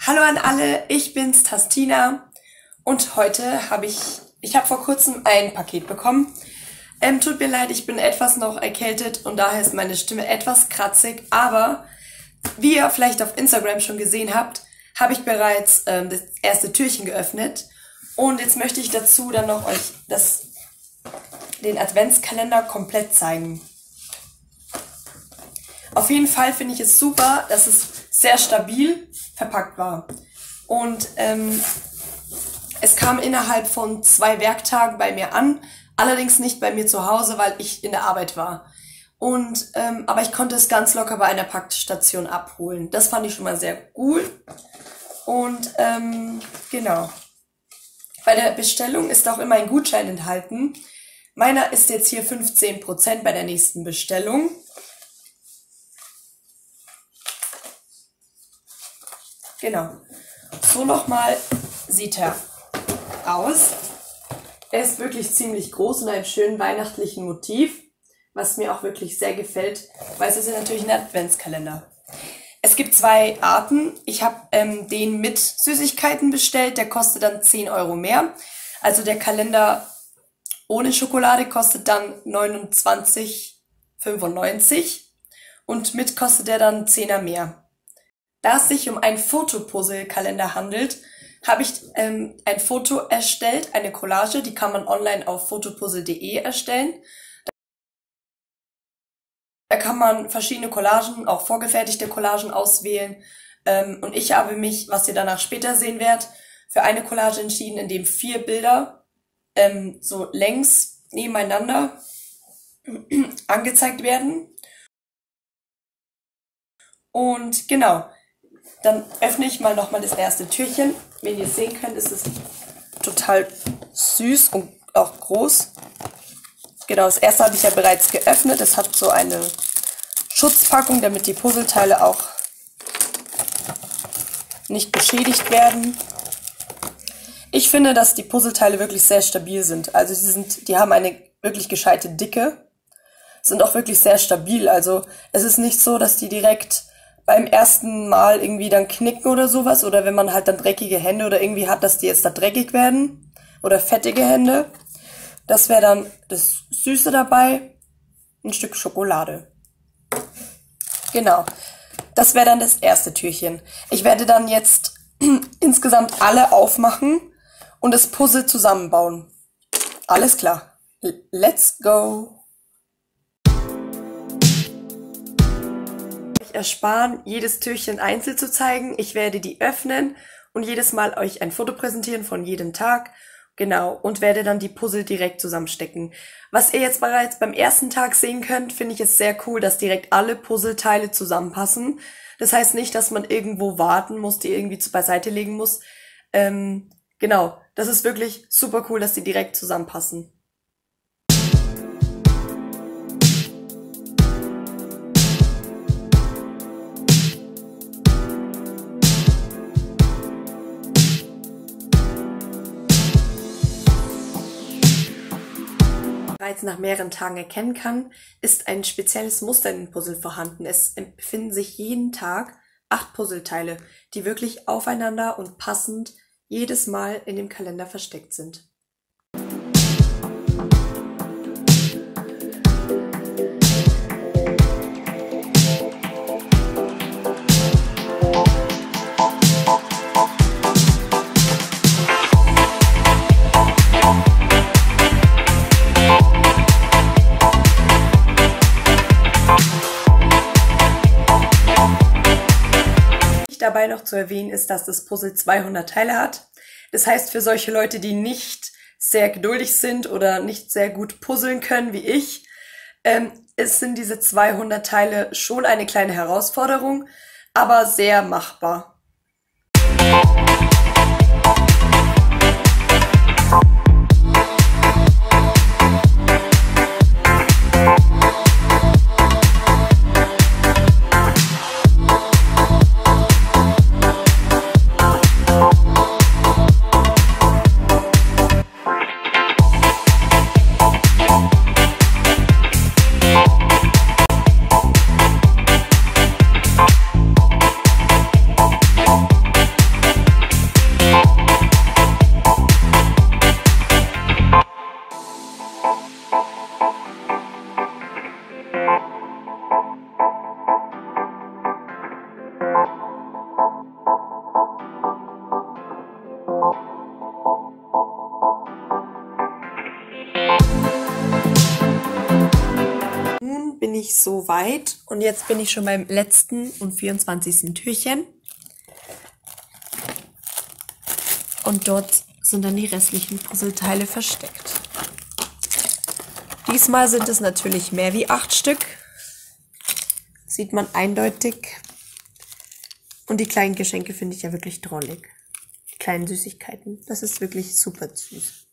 Hallo an alle, ich bin's Tastina und heute habe ich, ich habe vor kurzem ein Paket bekommen. Ähm, tut mir leid, ich bin etwas noch erkältet und daher ist meine Stimme etwas kratzig, aber wie ihr vielleicht auf Instagram schon gesehen habt, habe ich bereits ähm, das erste Türchen geöffnet und jetzt möchte ich dazu dann noch euch das, den Adventskalender komplett zeigen. Auf jeden Fall finde ich es super, dass es sehr stabil verpackt war. Und ähm, es kam innerhalb von zwei Werktagen bei mir an, allerdings nicht bei mir zu Hause, weil ich in der Arbeit war. Und ähm, aber ich konnte es ganz locker bei einer Packstation abholen. Das fand ich schon mal sehr cool. Und ähm, genau. Bei der Bestellung ist auch immer ein Gutschein enthalten. Meiner ist jetzt hier 15% bei der nächsten Bestellung. Genau. So nochmal sieht er aus. Er ist wirklich ziemlich groß und einem schönen weihnachtlichen Motiv, was mir auch wirklich sehr gefällt, weil es ist ja natürlich ein Adventskalender. Es gibt zwei Arten. Ich habe ähm, den mit Süßigkeiten bestellt, der kostet dann 10 Euro mehr. Also der Kalender ohne Schokolade kostet dann 29,95 und mit kostet er dann 10er mehr. Da es sich um einen Fotopuzzle-Kalender handelt, habe ich ähm, ein Foto erstellt, eine Collage, die kann man online auf fotopuzzle.de erstellen. Da kann man verschiedene Collagen, auch vorgefertigte Collagen auswählen. Ähm, und ich habe mich, was ihr danach später sehen werdet, für eine Collage entschieden, in dem vier Bilder ähm, so längs nebeneinander angezeigt werden. Und genau, dann öffne ich mal nochmal das erste Türchen. Wenn ihr sehen könnt, ist es total süß und auch groß. Genau, das erste habe ich ja bereits geöffnet. Es hat so eine Schutzpackung, damit die Puzzleteile auch nicht beschädigt werden. Ich finde, dass die Puzzleteile wirklich sehr stabil sind. Also sie sind, die haben eine wirklich gescheite Dicke, sind auch wirklich sehr stabil. Also es ist nicht so, dass die direkt beim ersten Mal irgendwie dann knicken oder sowas oder wenn man halt dann dreckige Hände oder irgendwie hat, dass die jetzt da dreckig werden oder fettige Hände. Das wäre dann das Süße dabei, ein Stück Schokolade. Genau. Das wäre dann das erste Türchen. Ich werde dann jetzt insgesamt alle aufmachen und das Puzzle zusammenbauen. Alles klar. Let's go. Ersparen, jedes Türchen einzeln zu zeigen. Ich werde die öffnen und jedes Mal euch ein Foto präsentieren von jedem Tag. Genau, und werde dann die Puzzle direkt zusammenstecken. Was ihr jetzt bereits beim ersten Tag sehen könnt, finde ich es sehr cool, dass direkt alle Puzzleteile zusammenpassen. Das heißt nicht, dass man irgendwo warten muss, die irgendwie beiseite legen muss. Ähm, genau, das ist wirklich super cool, dass die direkt zusammenpassen. Bereits nach mehreren Tagen erkennen kann, ist ein spezielles Muster in den Puzzle vorhanden. Es befinden sich jeden Tag acht Puzzleteile, die wirklich aufeinander und passend jedes Mal in dem Kalender versteckt sind. Dabei noch zu erwähnen ist, dass das Puzzle 200 Teile hat. Das heißt, für solche Leute, die nicht sehr geduldig sind oder nicht sehr gut puzzeln können wie ich, ähm, es sind diese 200 Teile schon eine kleine Herausforderung, aber sehr machbar. Nun bin ich so weit und jetzt bin ich schon beim letzten und 24. Türchen. Und dort sind dann die restlichen Puzzleteile versteckt. Diesmal sind es natürlich mehr wie acht Stück. Sieht man eindeutig. Und die kleinen Geschenke finde ich ja wirklich drollig. Kleinen Süßigkeiten. Das ist wirklich super süß.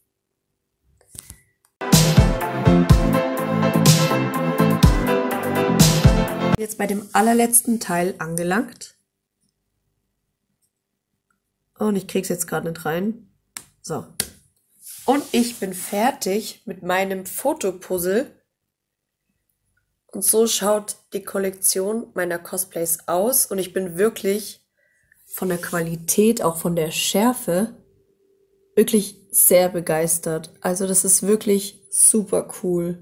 Jetzt bei dem allerletzten Teil angelangt. Und ich krieg's jetzt gerade nicht rein. So. Und ich bin fertig mit meinem Fotopuzzle. Und so schaut die Kollektion meiner Cosplays aus. Und ich bin wirklich von der Qualität, auch von der Schärfe, wirklich sehr begeistert. Also das ist wirklich super cool.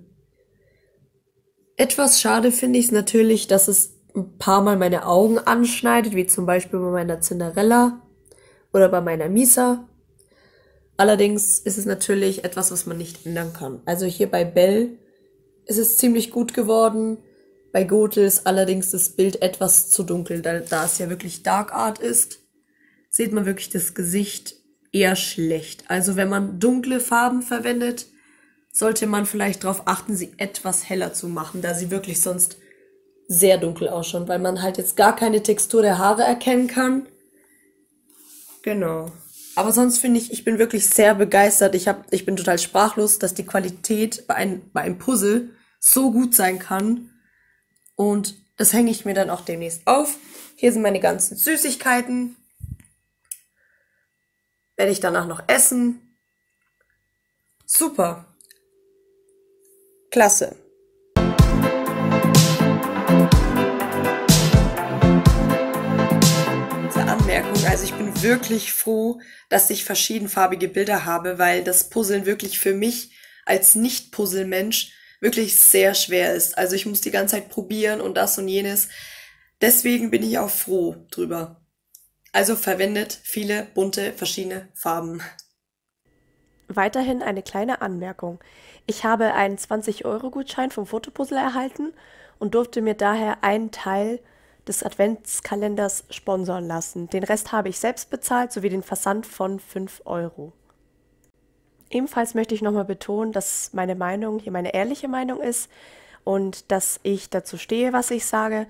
Etwas schade finde ich es natürlich, dass es ein paar Mal meine Augen anschneidet, wie zum Beispiel bei meiner Cinderella oder bei meiner Misa. Allerdings ist es natürlich etwas, was man nicht ändern kann. Also hier bei Belle ist es ziemlich gut geworden. Bei Gothel ist allerdings das Bild etwas zu dunkel, da, da es ja wirklich Dark Art ist, sieht man wirklich das Gesicht eher schlecht. Also wenn man dunkle Farben verwendet, sollte man vielleicht darauf achten, sie etwas heller zu machen, da sie wirklich sonst sehr dunkel ausschauen, weil man halt jetzt gar keine Textur der Haare erkennen kann. Genau. Aber sonst finde ich, ich bin wirklich sehr begeistert. Ich, hab, ich bin total sprachlos, dass die Qualität bei, ein, bei einem Puzzle so gut sein kann. Und das hänge ich mir dann auch demnächst auf. Hier sind meine ganzen Süßigkeiten. Werde ich danach noch essen. Super. Klasse. Anmerkung. Also ich bin wirklich froh, dass ich verschiedenfarbige Bilder habe, weil das Puzzeln wirklich für mich als Nicht-Puzzle-Mensch wirklich sehr schwer ist. Also ich muss die ganze Zeit probieren und das und jenes. Deswegen bin ich auch froh drüber. Also verwendet viele bunte verschiedene Farben. Weiterhin eine kleine Anmerkung. Ich habe einen 20-Euro-Gutschein vom Fotopuzzle erhalten und durfte mir daher einen Teil des Adventskalenders sponsern lassen. Den Rest habe ich selbst bezahlt, sowie den Versand von 5 Euro. Ebenfalls möchte ich nochmal betonen, dass meine Meinung hier meine ehrliche Meinung ist und dass ich dazu stehe, was ich sage.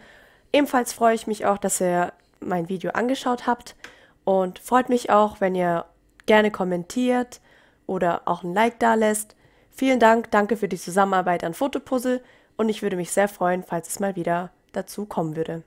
Ebenfalls freue ich mich auch, dass ihr mein Video angeschaut habt und freut mich auch, wenn ihr gerne kommentiert oder auch ein Like da lässt. Vielen Dank, danke für die Zusammenarbeit an Fotopuzzle und ich würde mich sehr freuen, falls es mal wieder dazu kommen würde.